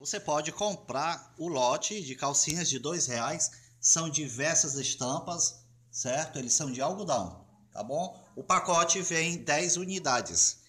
Você pode comprar o lote de calcinhas de dois reais. São diversas estampas, certo? Eles são de algodão, tá bom? O pacote vem 10 unidades.